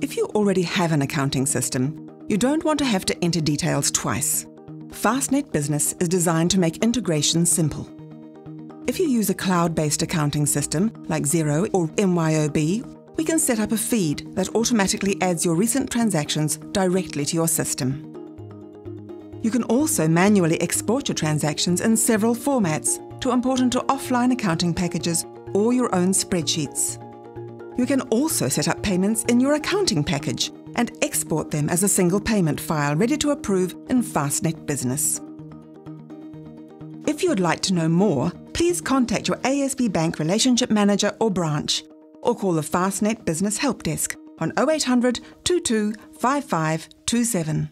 If you already have an accounting system, you don't want to have to enter details twice. Fastnet Business is designed to make integration simple. If you use a cloud-based accounting system like Xero or MYOB, we can set up a feed that automatically adds your recent transactions directly to your system. You can also manually export your transactions in several formats to import into offline accounting packages or your own spreadsheets. You can also set up payments in your accounting package and export them as a single payment file ready to approve in Fastnet Business. If you would like to know more, please contact your ASB Bank Relationship Manager or branch, or call the Fastnet Business Help Desk on 0800 22 5527.